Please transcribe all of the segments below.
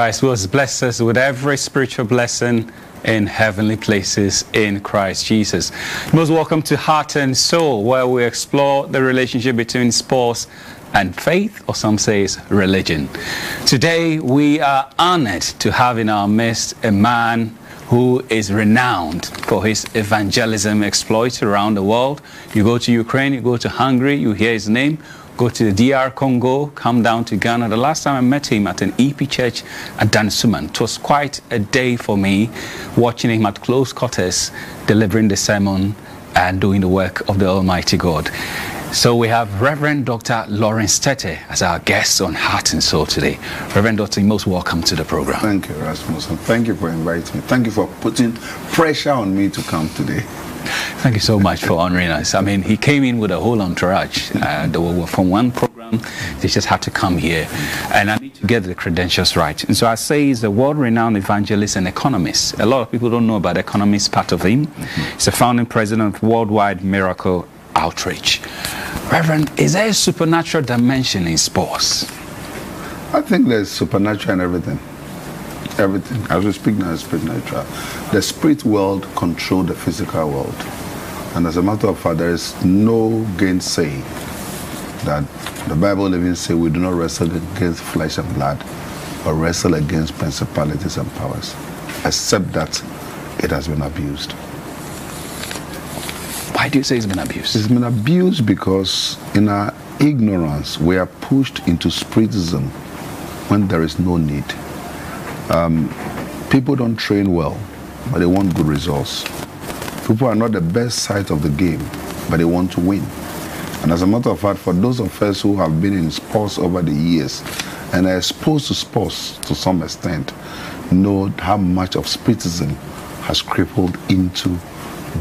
Christ will bless us with every spiritual blessing in heavenly places in Christ Jesus. Most welcome to Heart and Soul, where we explore the relationship between sports and faith, or some say religion. Today, we are honored to have in our midst a man who is renowned for his evangelism exploits around the world. You go to Ukraine, you go to Hungary, you hear his name. Go to the DR Congo, come down to Ghana. The last time I met him at an EP church at Dansoman, it was quite a day for me watching him at close quarters delivering the sermon and doing the work of the Almighty God. So we have Reverend Dr. Lawrence Tetteh as our guest on Heart and Soul today. Reverend Doctor, most welcome to the program. Thank you, Rasmus, and thank you for inviting me. Thank you for putting pressure on me to come today. Thank you so much for honoring us. I mean, he came in with a whole entourage. Uh, they were from one program. They just had to come here. And I need to get the credentials right. And so I say he's a world-renowned evangelist and economist. A lot of people don't know about the economist part of him. He's the founding president of Worldwide Miracle Outreach. Reverend, is there a supernatural dimension in sports? I think there's supernatural in everything. Everything. As we speak now, it's supernatural. The spirit world controls the physical world. And as a matter of fact, there is no gainsay that the Bible even says we do not wrestle against flesh and blood, but wrestle against principalities and powers, except that it has been abused. Why do you say it's been abused? It's been abused because in our ignorance, we are pushed into spiritism when there is no need. Um, people don't train well, but they want good results. People are not the best side of the game, but they want to win. And as a matter of fact, for those of us who have been in sports over the years and are exposed to sports to some extent, know how much of spiritism has crippled into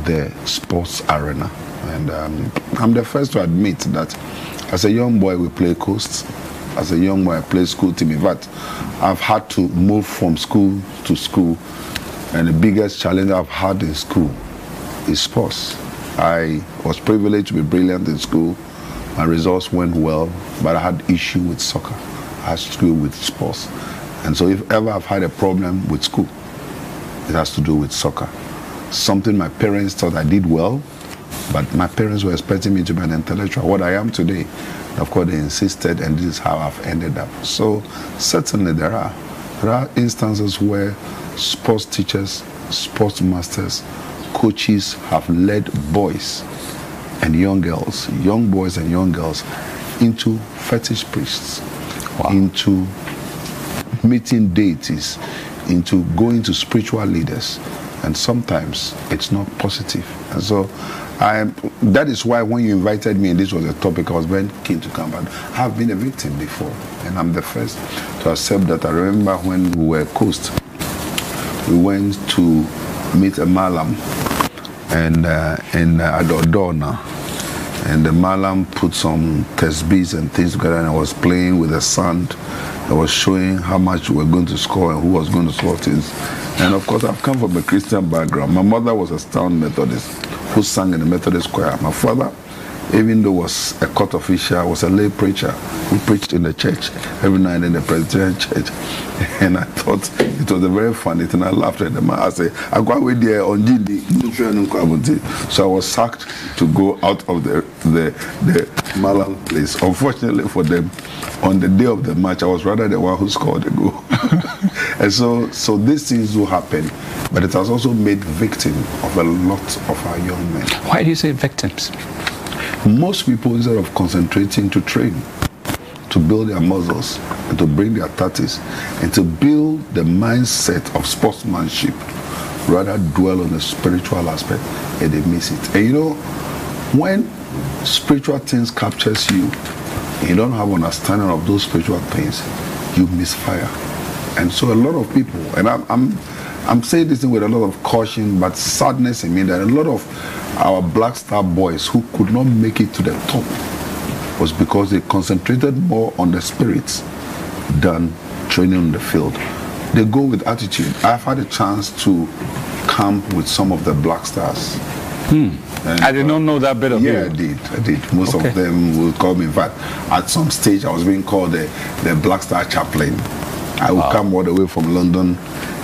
the sports arena. And um, I'm the first to admit that as a young boy, we play coast. As a young boy, I played school team. In fact, I've had to move from school to school. And the biggest challenge I've had in school is sports. I was privileged to be brilliant in school. My results went well, but I had issue with soccer. I had to with sports. And so if ever I've had a problem with school, it has to do with soccer something my parents thought I did well, but my parents were expecting me to be an intellectual, what I am today. Of course, they insisted, and this is how I've ended up. So, certainly, there are there are instances where sports teachers, sports masters, coaches have led boys and young girls, young boys and young girls, into fetish priests, wow. into meeting deities, into going to spiritual leaders and sometimes it's not positive. And so I, that is why when you invited me and this was a topic I was very keen to come back. I've been a victim before, and I'm the first to accept that. I remember when we were coast, we went to meet a malam and uh, in uh, Adodona. And the malam put some tesbis and things together, and I was playing with the sand. I was showing how much we were going to score and who was going to score things. And of course, I've come from a Christian background. My mother was a Stone Methodist who sang in the Methodist choir. My father, even though was a court official, was a lay preacher who preached in the church every night in the Presbyterian church. And I thought it was a very funny thing. I laughed at them. I said, I go away there on GD. So I was sacked to go out of the the, the place. Unfortunately for them, on the day of the match, I was rather the one who scored the goal. And so, so these things do happen, but it has also made victim of a lot of our young men. Why do you say victims? Most people, instead of concentrating to train, to build their muscles, and to bring their tatties, and to build the mindset of sportsmanship, rather dwell on the spiritual aspect, and they miss it. And you know, when spiritual things captures you, you don't have understanding of those spiritual things, you misfire. And so a lot of people, and I'm, I'm, I'm saying this with a lot of caution, but sadness in me that a lot of our Black Star boys who could not make it to the top was because they concentrated more on the spirits than training on the field. They go with attitude. I've had a chance to camp with some of the Black Stars. Hmm. I did not know that bit of yeah, you. I did. I did. Most okay. of them would call me. In fact, at some stage, I was being called the, the Black Star chaplain I would wow. come all the way from London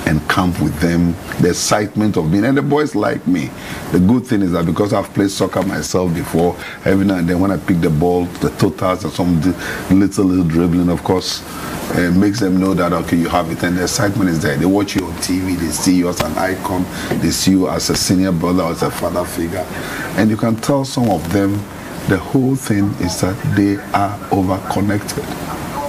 and camp with them. The excitement of being, and the boys like me. The good thing is that because I've played soccer myself before, every now and then when I pick the ball, the totals and some little, little dribbling, of course, uh, makes them know that, okay, you have it. And the excitement is there. They watch you on TV, they see you as an icon, they see you as a senior brother as a father figure. And you can tell some of them the whole thing is that they are over connected.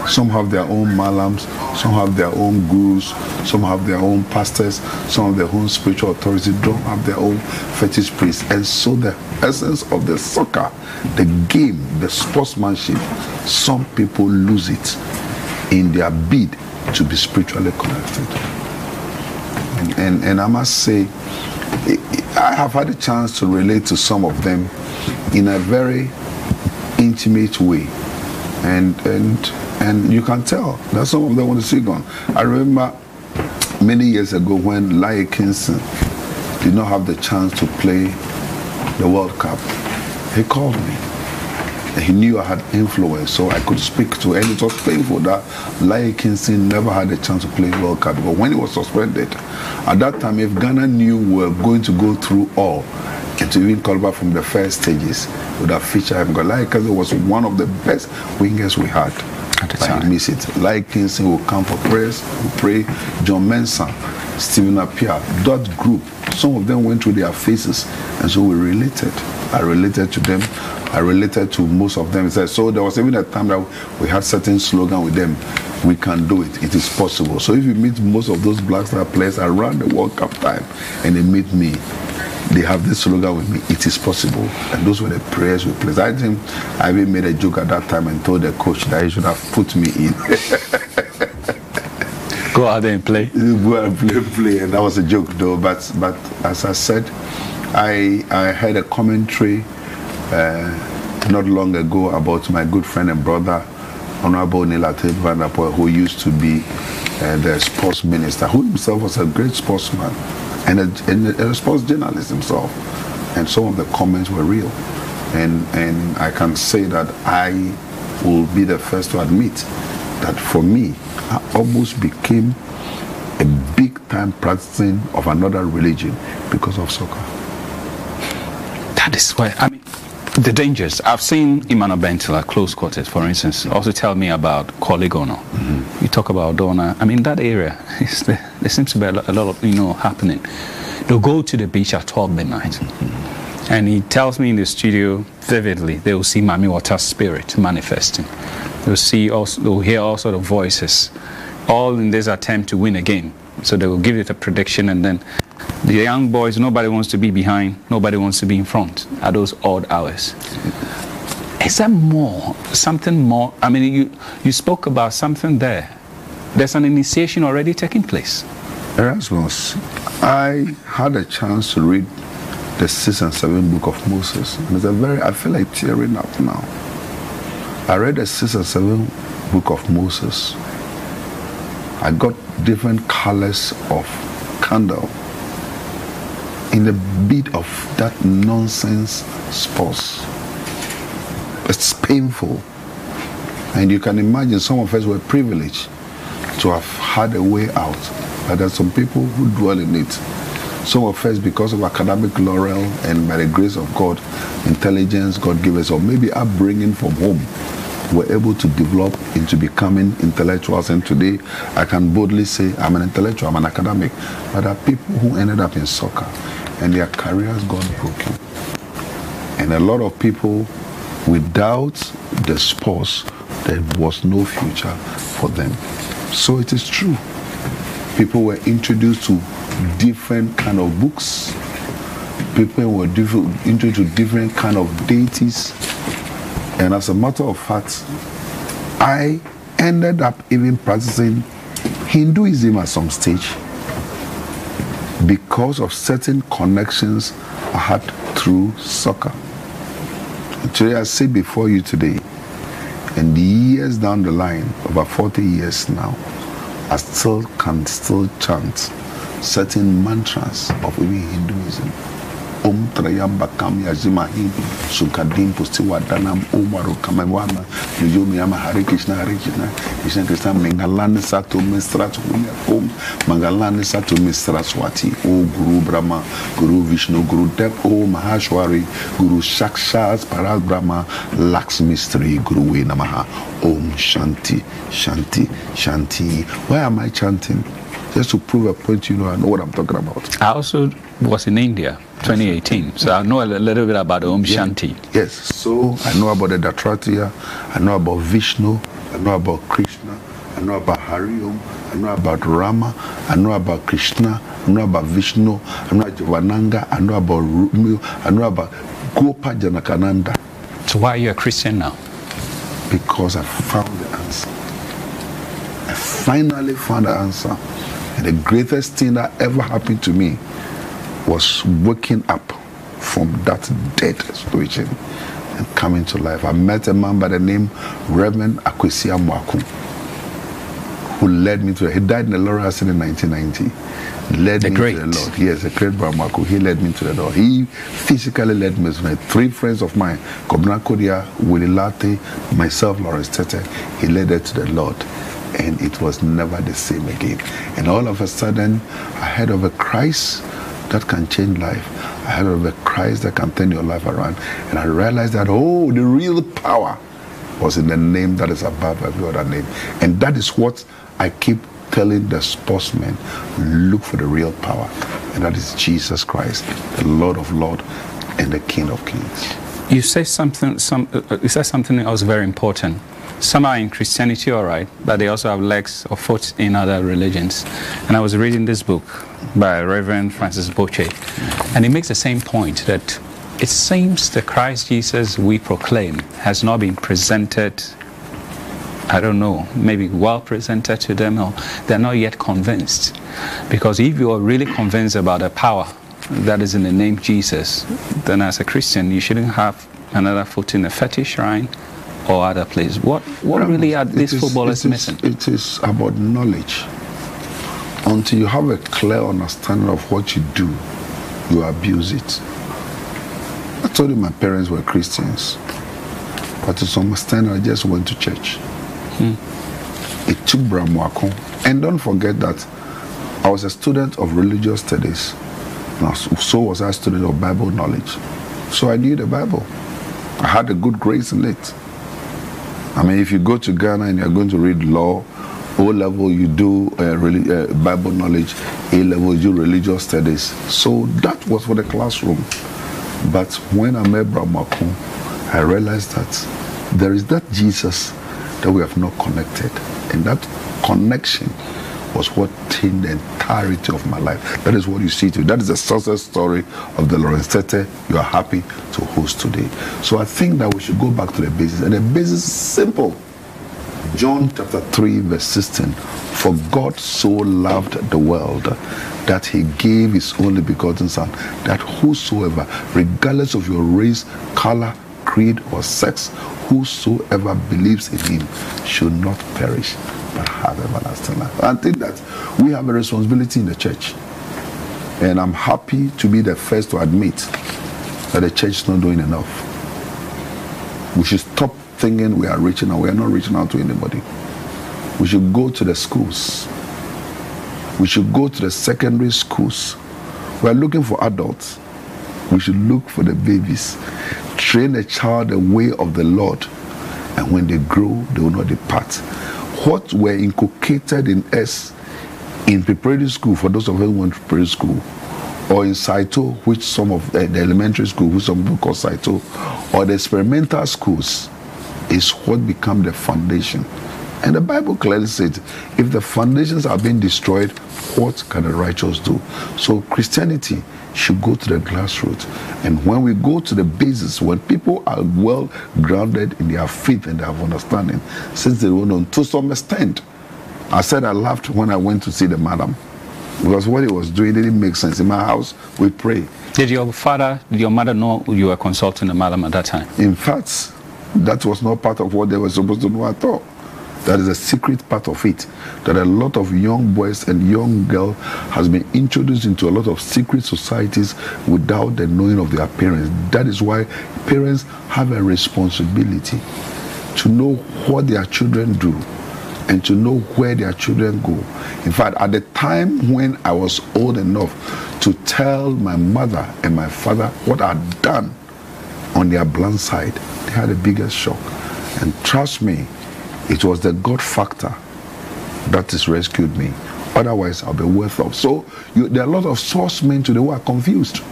Some have their own malams, some have their own gurus, some have their own pastors, some have their own spiritual authorities, don't have their own fetish priests. And so the essence of the soccer, the game, the sportsmanship, some people lose it in their bid to be spiritually connected. And, and, and I must say, I have had a chance to relate to some of them in a very intimate way. And, and and you can tell that some of them want to see God. I remember many years ago when Laryea Kingston did not have the chance to play the World Cup. He called me. He knew I had influence, so I could speak to. And it was painful that Laryea Kingston never had a chance to play World Cup. But when he was suspended, at that time, if Ghana knew we were going to go through all and to even call back from the first stages, would have featured him. Laryea Kingston was one of the best wingers we had at the time. miss it. Like Kingston will come for prayers, we pray. John Mensah, Stephen Appiah, that group, some of them went through their faces, and so we related. I related to them. I related to most of them. So there was even a time that we had certain slogan with them. We can do it. It is possible. So if you meet most of those Black Star players around the World Cup time, and they meet me, they have this slogan with me, it is possible. And those were the prayers we prayed. I think I even made a joke at that time and told the coach that he should have put me in. Go out there and play. Go out and play, play. And that was a joke though. But but as I said, I I had a commentary uh, not long ago about my good friend and brother, Honorable Nilate Van der Poel, who used to be uh, the sports minister, who himself was a great sportsman and a, and a sports journalist himself. And some of the comments were real. And, and I can say that I will be the first to admit that for me, I almost became a big time practicing of another religion because of soccer. That is why, I mean, the dangers. I've seen Emmanuel Bentila close quarters, for instance, also tell me about Korle Gonno. Mm-hmm. You talk about Donna. I mean, that area, the, there seems to be a lot, of, you know, happening. They'll go to the beach at 12 midnight. Mm-hmm. And he tells me in the studio vividly, they will see Mami Water's spirit manifesting. They'll see also, they'll hear all sort of voices, all in this attempt to win a game. So they will give it a prediction and then the young boys, nobody wants to be behind, nobody wants to be in front at those odd hours. Is there more, something more? I mean, you, you spoke about something there. There's an initiation already taking place. Erasmus, I had a chance to read the sixth and seventh book of Moses. And it's a very, I feel like tearing up now. I read the sixth and seventh book of Moses. I got different colors of candle in the bit of that nonsense sports. It's painful. And you can imagine some of us were privileged to have had a way out. But there are some people who dwell in it. Some of us, because of academic laurel and by the grace of God, intelligence God gave us, or maybe upbringing from home, were able to develop into becoming intellectuals. And today, I can boldly say, I'm an intellectual, I'm an academic. But there are people who ended up in soccer and their careers got broken. And a lot of people, without the sports, there was no future for them. So it is true. People were introduced to different kind of books. People were introduced to different kind of deities. And as a matter of fact, I ended up even practicing Hinduism at some stage because of certain connections I had through soccer. Today, I sit before you today, and years down the line, about 40 years now, I still can still chant certain mantras of even Hinduism Om Trayamba Kam Yazimahim sukadim Pustiwa Danam Omaru Kamawama Nujumi Yama Hare Krishna Hare Krishna Krishna Krishna Mengalani satu Mistrat Om Mangalani Sato Mistraswati O Guru Brahma Guru Vishnu Guru Dev O Mahashwari Guru Shakshas Parag Brahma Lax Mystery Guru Namaha Om Shanti Shanti Shanti Why am I chanting? Just to prove a point, you know, I know what I'm talking about. I also was in India 2018, so I know a little bit about Om Shanti. Yes, so I know about the Dattatreya, I know about Vishnu, I know about Krishna, I know about Hari Om, I know about Rama, I know about Krishna, I know about Vishnu, I know about Jivananga, I know about Rumio, I know about Gopa Janakananda. So why are you a Christian now? Because I found the answer. I finally found the answer. And the greatest thing that ever happened to me was waking up from that dead situation and coming to life. I met a man by the name Reverend Akwesi Amoako, who led me to, he died in a lorry accident in 1990. Led The me great. to the Lord. Yes, a great Bramako. He led me to the Lord. He physically led me to my three friends of mine, Kobna Kodia, Willie Latte, myself, Lawrence Tetteh. He led us to the Lord. And it was never the same again. And all of a sudden, I heard of a Christ that can change life. I heard of a Christ that can turn your life around. And I realized that, oh, the real power was in the name that is above every other name. And that is what I keep telling the sportsmen look for the real power. And that is Jesus Christ, the Lord of Lords and the King of Kings. You say something. Some uh, uh, you said something else very important. Some are in Christianity, all right, but they also have legs or foot in other religions. And I was reading this book by Reverend Francis Boche, and he makes the same point that it seems the Christ Jesus we proclaim has not been presented. I don't know, maybe well presented to them, or they're not yet convinced. Because if you are really convinced about the power that is in the name Jesus, then as a Christian, you shouldn't have another foot in a fetish shrine or other place. What, what really are these is- footballers it is- missing? It is about knowledge. Until you have a clear understanding of what you do, you abuse it. I told you my parents were Christians, but to some extent I just went to church. Hmm. It took Bramwako. And don't forget that I was a student of religious studies. So was I a student of Bible knowledge. So I knew the Bible. I had a good grace in it. I mean, if you go to Ghana and you're going to read law, O level you do uh, reli- uh, Bible knowledge, A level you do religious studies. So that was for the classroom. But when I met Brahmaku, I realized that there is that Jesus that we have not connected. And that connection was what changed the entirety of my life. That is what you see today. That is the success story of the Lawrence Tetteh you are happy to host today. So I think that we should go back to the basis. And the basis is simple. John chapter 3, verse 16. For God so loved the world that he gave his only begotten Son, that whosoever, regardless of your race, color, creed, or sex, whosoever believes in him should not perish but have everlasting life. I think that we have a responsibility in the church. And I'm happy to be the first to admit that the church is not doing enough. We should stop thinking we are reaching out. We are not reaching out to anybody. We should go to the schools. We should go to the secondary schools. We are looking for adults. We should look for the babies. Train a child the way of the Lord. And when they grow, they will not depart. What were inculcated in us in preparatory school, for those of us who went to preparatory school, or in Saito, which some of the, the elementary school, which some people call Saito, or the experimental schools, is what become the foundation. And the Bible clearly said, if the foundations are being destroyed, what can the righteous do? So Christianity should go to the grassroots. And when we go to the basis, when people are well grounded in their faith and their understanding, since they on to some extent, I said I laughed when I went to see the madam. Because what he was doing didn't make sense. In my house, we pray. Did your father, did your mother know you were consulting the madam at that time? In fact, that was not part of what they were supposed to know at all. That is a secret part of it. That a lot of young boys and young girls has been introduced into a lot of secret societies without the knowing of their parents. That is why parents have a responsibility to know what their children do and to know where their children go. In fact, at the time when I was old enough to tell my mother and my father what I'd done on their blind side, they had the biggest shock. And trust me, it was the God factor that has rescued me. Otherwise, I'll be worth off. So you, there are a lot of source men today who are confused.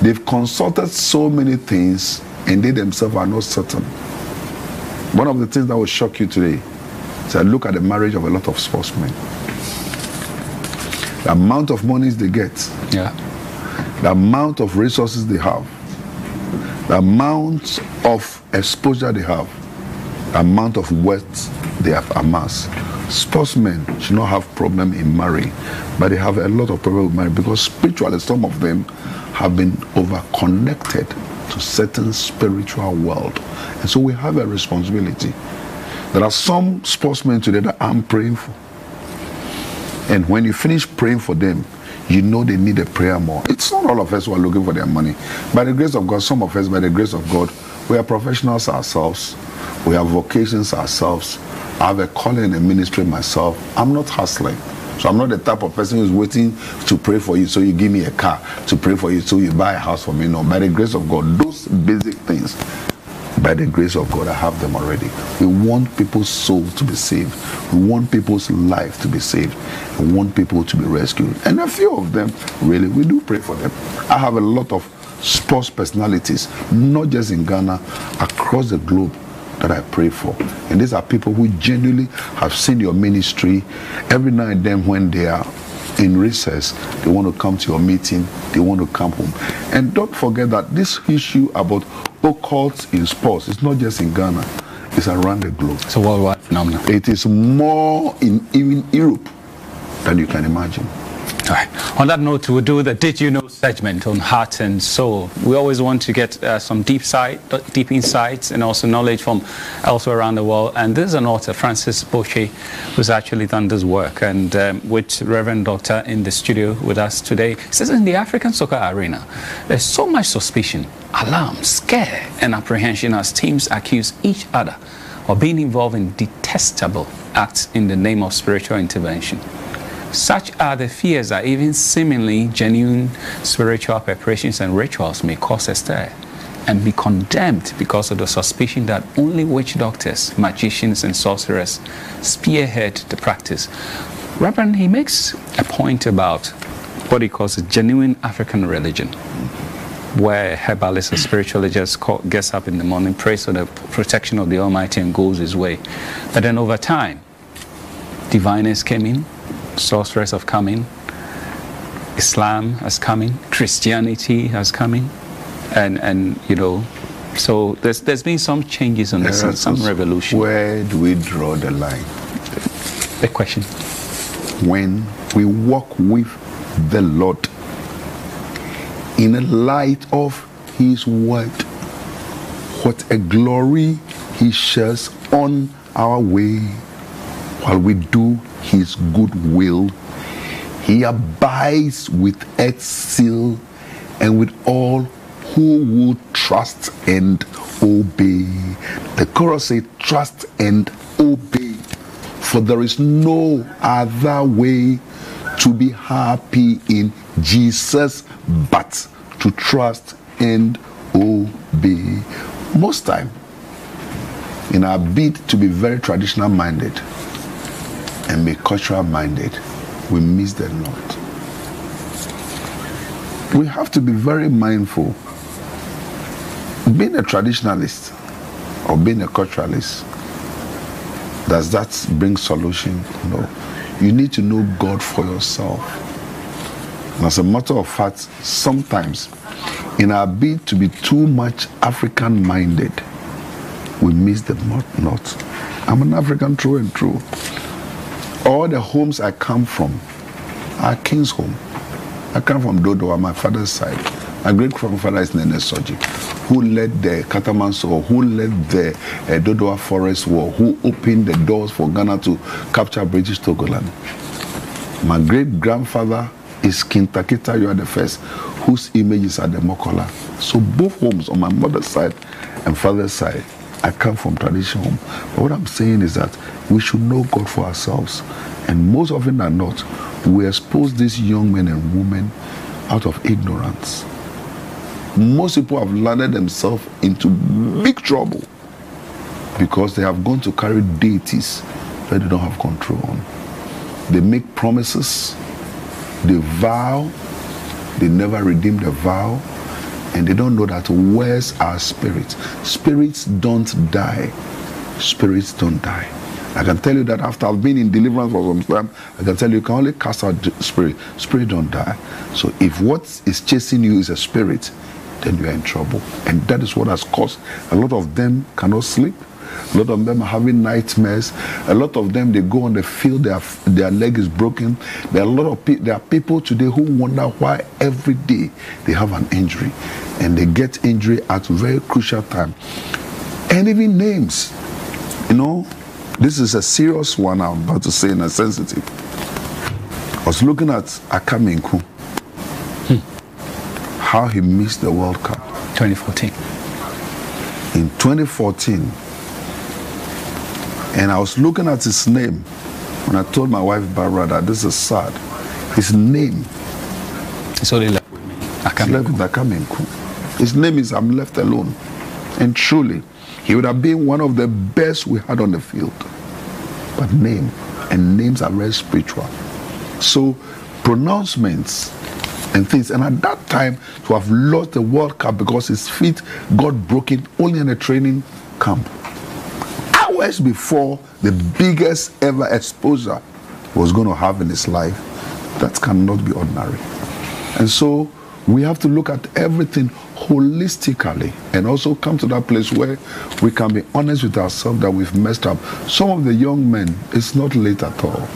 They've consulted so many things and they themselves are not certain. One of the things that will shock you today is that look at the marriage of a lot of sportsmen. The amount of monies they get, Yeah. the amount of resources they have, the amount of exposure they have, amount of wealth they have amassed. Sportsmen should not have problem in marrying, but they have a lot of problem with marriage because spiritually some of them have been over connected to certain spiritual world. And so we have a responsibility. There are some sportsmen today that I'm praying for. And when you finish praying for them, you know they need a prayer more. It's not all of us who are looking for their money. By the grace of God, some of us, by the grace of God, we are professionals ourselves. We have vocations ourselves. I have a calling and a ministry myself. I'm not hustling. So I'm not the type of person who's waiting to pray for you so you give me a car, to pray for you so you buy a house for me. No, by the grace of God, those basic things, by the grace of God, I have them already. We want people's soul to be saved. We want people's life to be saved. We want people to be rescued. And a few of them, really, we do pray for them. I have a lot of sports personalities, not just in Ghana, across the globe that I pray for. And these are people who genuinely have seen your ministry. Every now and then when they are in recess, they want to come to your meeting, they want to come home. And don't forget that this issue about occults in sports is not just in Ghana, it's around the globe. It's a worldwide phenomenon. It is more in even Europe than you can imagine. All right. On that note, we'll do the Did You Know segment on heart and soul. We always want to get uh, some deep side, deep insights and also knowledge from elsewhere around the world. And this is an author, Francis Boche, who's actually done this work. And um, with Reverend Doctor in the studio with us today, he says in the African soccer arena, there's so much suspicion, alarm, scare, and apprehension as teams accuse each other of being involved in detestable acts in the name of spiritual intervention. Such are the fears that even seemingly genuine spiritual preparations and rituals may cause a stir and be condemned because of the suspicion that only witch doctors, magicians, and sorcerers spearhead the practice. Reverend, he makes a point about what he calls a genuine African religion, where herbalist or spiritualist gets up in the morning, prays for the protection of the Almighty, and goes his way. But then over time, diviners came in, sorcerers have come in, Islam has come in, Christianity has come in, and and you know, so there's there's been some changes on this, Yes, some revolution. Where do we draw the line? Big question. When we walk with the Lord in the light of His word, what a glory He shares on our way while we do His good will. He abides with seal and with all who will trust and obey. The chorus says, Trust and obey, for there is no other way to be happy in Jesus but to trust and obey. Most time, in our bid to be very traditional minded and be cultural minded, we miss the Lord. We have to be very mindful. Being a traditionalist or being a culturalist, does that bring solution? No. You need to know God for yourself. And as a matter of fact, sometimes in our bid to be too much African minded, we miss the not. I'm an African through and through. All the homes I come from are king's home. I come from Dodo on my father's side. My great grandfather is Nene Soji, who led the Catamance War, who led the uh, Dodoa Forest War, who opened the doors for Ghana to capture British Togoland. My great grandfather is Kintakita, you are the first, whose image is at the Mokola. So both homes on my mother's side and father's side, I come from tradition home. But what I'm saying is that we should know God for ourselves. And most often than not, we expose these young men and women out of ignorance. Most people have landed themselves into big trouble because they have gone to carry deities that they don't have control on. They make promises, they vow, they never redeem the vow, and they don't know that words are spirits. Spirits don't die. Spirits don't die. I can tell you that after I've been in deliverance for some time, I can tell you you can only cast out spirit. Spirit don't die. So if what is chasing you is a spirit, then you are in trouble. And that is what has caused a lot of them cannot sleep. A lot of them are having nightmares. A lot of them they go on the field, their their leg is broken. There are a lot of pe- there are people today who wonder why every day they have an injury, and they get injury at very crucial time. And even names, you know, this is a serious one I'm about to say and a sensitive. I was looking at Akaminko, hmm. how he missed the World Cup. 2014. In 2014, and I was looking at his name when I told my wife Barbara that this is sad. His name. It's only left with me. Akaminko. Left with Akaminko. His name is I'm left alone. And truly, he would have been one of the best we had on the field. But name, and names are very spiritual. So pronouncements and things. And at that time, to have lost the World Cup because his feet got broken only in a training camp hours before the biggest ever exposure was going to have in his life, that cannot be ordinary. And so we have to look at everything holistically and also come to that place where we can be honest with ourselves that we've messed up. Some of the young men, it's not late at all.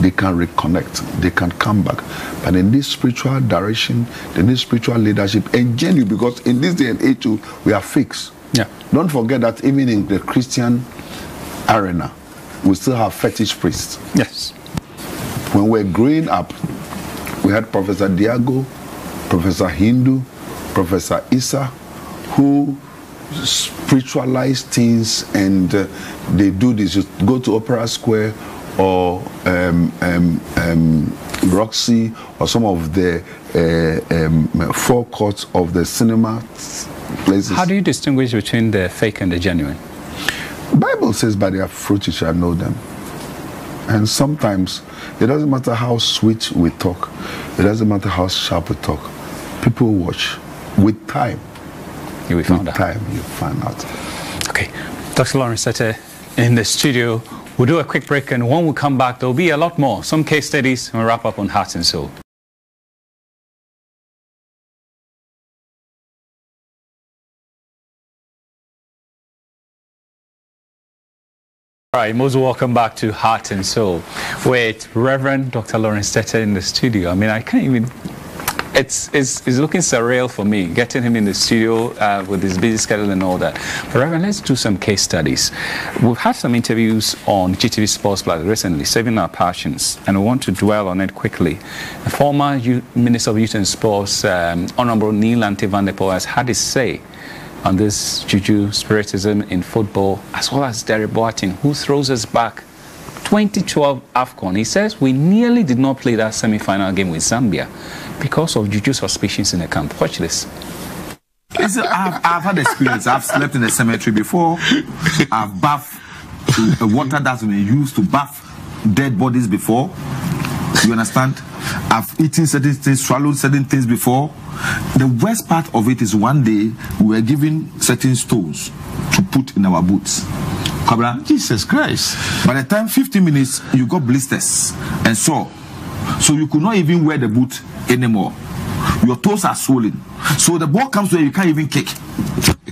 They can reconnect, they can come back. But in this spiritual direction, in this spiritual leadership, and genuine, because in this day and age too, we are fixed. Yeah. Don't forget that even in the Christian arena, we still have fetish priests. Yes. When we we're growing up, we had Professor Diago, Professor Hindu, Professor Issa, who spiritualize things and uh, they do this. You go to Opera Square or um, um, um, Roxy or some of the uh, um, forecourts of the cinema places. How do you distinguish between the fake and the genuine? Bible says, by their fruit you shall know them. And sometimes it doesn't matter how sweet we talk, it doesn't matter how sharp we talk. People watch. With time, you will find with out. time you find out. Okay, Dr. Lawrence Tetteh in the studio. We'll do a quick break, and when we come back, there'll be a lot more. Some case studies, and we'll wrap up on heart and soul. All right, most welcome back to Heart and Soul with Reverend Dr. Lawrence Tetteh in the studio. I mean, I can't even. It's, it's, it's looking surreal for me getting him in the studio uh, with his busy schedule and all that. But Reverend, let's do some case studies. We've had some interviews on GTV Sports Plus recently, Saving Our Passions, and we want to dwell on it quickly. The former U Minister of Youth and Sports, um, Honorable Neil Ante van has had his say on this juju spiritism in football, as well as Derek Boateng, who throws us back 2012 AFCON. He says we nearly did not play that semi-final game with Zambia because of juju suspicions in the camp. Watch this. I've, I've had experience. I've slept in a cemetery before. I've bathed uh, water that's been used to bath dead bodies before. You understand? I've eaten certain things, swallowed certain things before. The worst part of it is one day we were given certain stones to put in our boots. Kabra, Jesus Christ. by the time 15 minutes, you got blisters and sore. So you could not even wear the boot anymore. Your toes are swollen. So the ball comes where you can't even kick.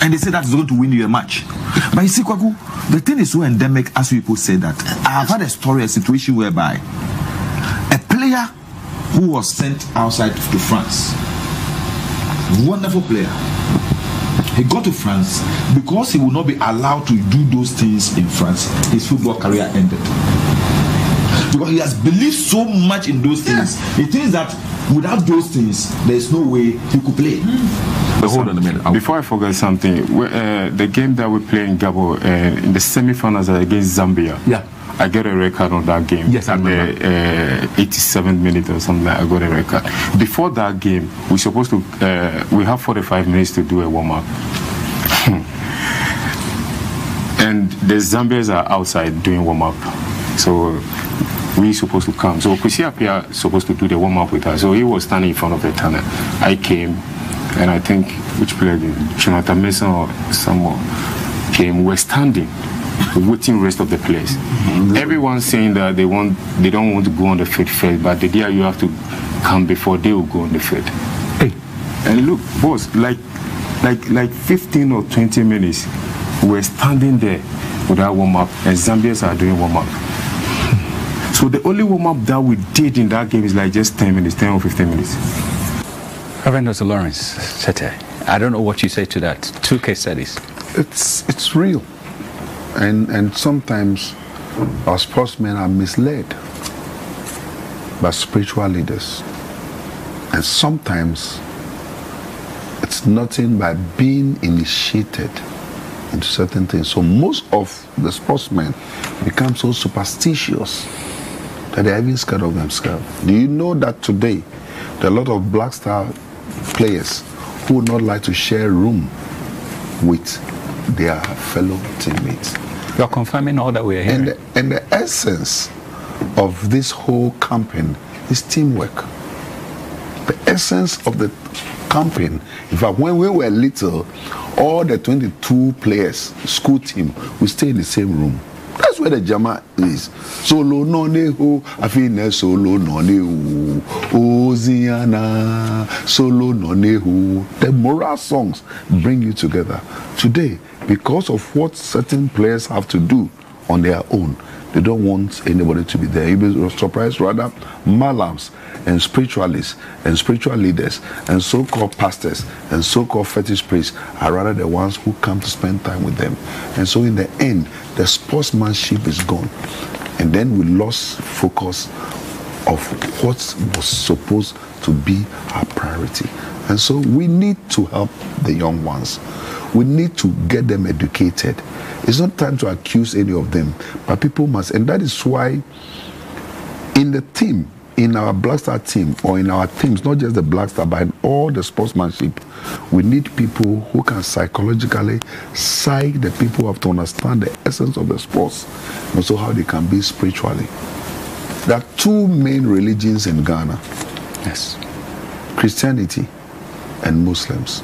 And they say that is going to win you a match. But you see, Kwaku, the thing is so endemic, as people say that. I have had a story, a situation whereby player who was sent outside to France wonderful player. He got to France because he would not be allowed to do those things in France. His football career ended because he has believed so much in those things. He thinks that without those things, there is no way he could play. But hold on a minute. Before I forget something, uh, the game that we play in Gabo uh, in the semi-finals against Zambia. Yeah. I get a record on that game. Yes, I at the uh, 87th minute or something. I got a record. Before that game, we supposed to uh, we have 45 minutes to do a warm up. and the Zambians are outside doing warm up, so we supposed to come. So Kwesi Appiah supposed to do the warm up with us. So he was standing in front of the tunnel. I came, and I think which player, Jonathan Mensah or someone came. We're standing waiting rest of the players. Mm-hmm. Everyone's saying that they want they don't want to go on the field first, but the day you have to come before they will go on the field. Hey, and look, boss, like like like 15 or 20 minutes, we're standing there without warm up, and Zambians are doing warm up. So the only warm up that we did in that game is like just 10 minutes, 10 or 15 minutes. Reverend Dr. Lawrence Tetteh, I don't know what you say to that. Two case studies. It's it's real and and sometimes our sportsmen are misled by spiritual leaders. And sometimes it's nothing by being initiated into certain things. So most of the sportsmen become so superstitious that they're even scared of themselves. Do you know that today there are a lot of black star players who would not like to share room with their fellow teammates you're confirming all that we are hearing. And the, and the essence of this whole campaign is teamwork. The essence of the campaign, in fact, when we were little, all the 22 players, school team, we stay in the same room. Where the Jama is. Solo no neho, afine solo no neho, Oziana, solo no neho. The moral songs bring you together. Today, because of what certain players have to do on their own, they don't want anybody to be there. You'll be surprised rather, malams and spiritualists and spiritual leaders and so-called pastors and so-called fetish priests are rather the ones who come to spend time with them. And so in the end, the sportsmanship is gone. And then we lost focus of what was supposed to be our priority. And so we need to help the young ones. We need to get them educated. It's not time to accuse any of them, but people must, and that is why in the team, in our Blackstar team, or in our teams, not just the Blackstar, but in all the sportsmanship, we need people who can psychologically psych the people who have to understand the essence of the sports, and also how they can be spiritually. There are two main religions in Ghana. Yes. Christianity and Muslims.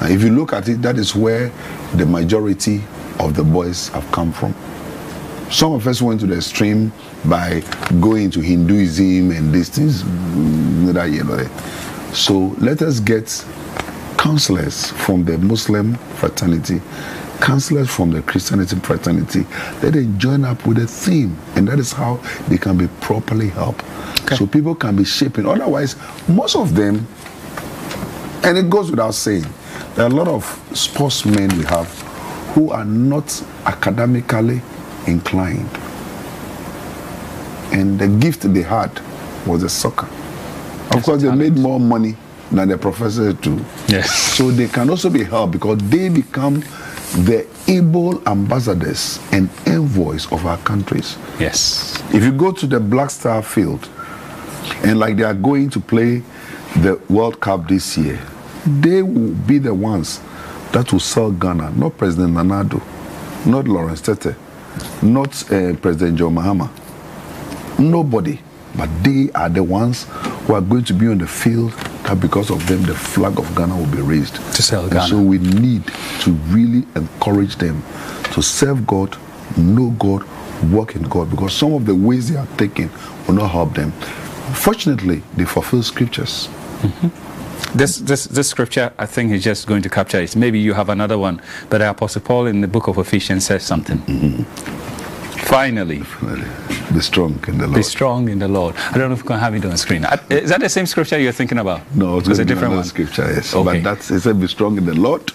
Now, if you look at it, that is where the majority of the boys have come from. Some of us went to the extreme by going to Hinduism and these things. Mm, so let us get counselors from the Muslim fraternity, counselors from the Christianity fraternity. Let them join up with a theme, and that is how they can be properly helped. Okay. So people can be shaping. Otherwise, most of them, and it goes without saying, there are a lot of sportsmen we have who are not academically inclined. And the gift they had was a soccer. Of That's course, they made more money than the professors do. Yes. So they can also be helped because they become the able ambassadors and envoys of our countries. Yes. If you go to the Black Star field, and like they are going to play the World Cup this year, they will be the ones that will sell Ghana, not President Nana Addo, not Lawrence Tetteh, not uh, President John Mahama. Nobody. But they are the ones who are going to be on the field that because of them the flag of Ghana will be raised. To sell Ghana. And so we need to really encourage them to serve God, know God, work in God, because some of the ways they are taking will not help them. Fortunately, they fulfill scriptures. Mm-hmm. This, this, this scripture, I think, is just going to capture it. Maybe you have another one, but the Apostle Paul in the book of Ephesians says something. Mm-hmm. Finally, Be strong in the Lord. Be strong in the Lord. I don't know if we can have it on screen. Is that the same scripture you're thinking about? No, it's, it's a different one. scripture, yes. Okay. But that's it said, be strong in the Lord,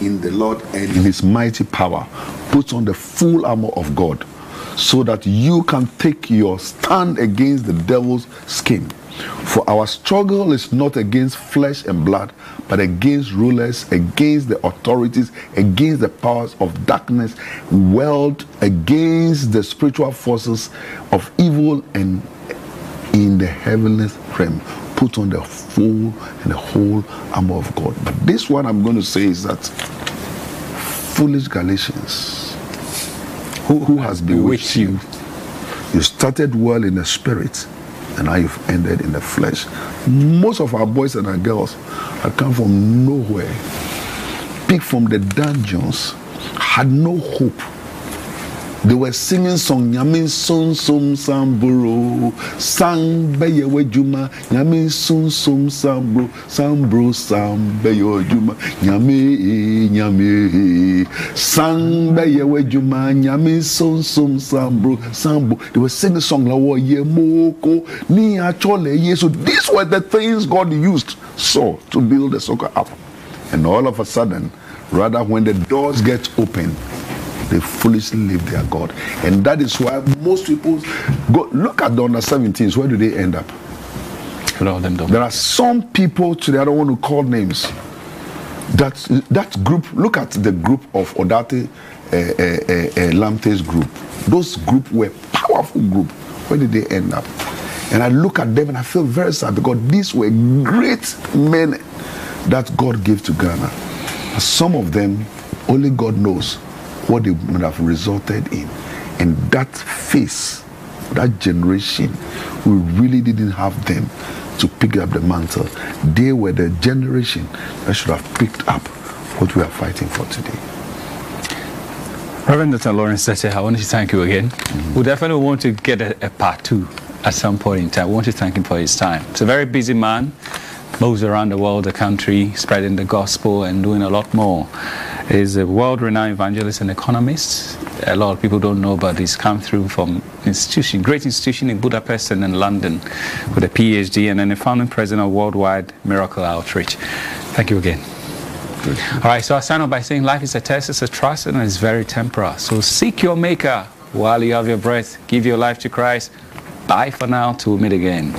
in the Lord and in his mighty power. Put on the full armor of God so that you can take your stand against the devil's scheme. For our struggle is not against flesh and blood, but against rulers, against the authorities, against the powers of darkness, world, against the spiritual forces of evil and in the heavenly realm. Put on the full and the whole armor of God. But this one I'm going to say is that foolish Galatians, who, who has bewitched you? You started well in the spirit, and now you've ended in the flesh. Most of our boys and our girls have come from nowhere, picked from the dungeons, had no hope. They were singing song Nyame Sun Sum Samburo Sang Beyewe Juma Nyame Sun Sum Sambro Sambro Sam Beyo Juma Nyame Nyame Sang Beyewe Juma Nyame Sun Sambro Sambo They were singing song Lawo Ye Moko Ni Achole Ye So these were the things God used so to build the soccer up and all of a sudden rather when the doors get open they foolishly leave their God. And that is why most people go look at the under 17s, where do they end up? There are some people today, I don't want to call names. That that group, look at the group of Odate uh, uh, uh, Lamte's group. Those group were powerful group. Where did they end up? And I look at them and I feel very sad because these were great men that God gave to Ghana. Some of them, only God knows what they would have resulted in. And that face, that generation, we really didn't have them to pick up the mantle. They were the generation that should have picked up what we are fighting for today. Reverend Dr. Lawrence Tetteh, I want to thank you again. Mm-hmm. We definitely want to get a, a part two at some point in time. We want to thank him for his time. He's a very busy man, moves around the world, the country, spreading the gospel and doing a lot more. He's a world-renowned evangelist and economist. A lot of people don't know, but he's come through from institution, great institution in Budapest and in London with a PhD and then the founding president of Worldwide Miracle Outreach. Thank you again. All right, so I sign off by saying life is a test, it's a trust, and it's very temporal. So seek your maker while you have your breath. Give your life to Christ. Bye for now. Till we meet again.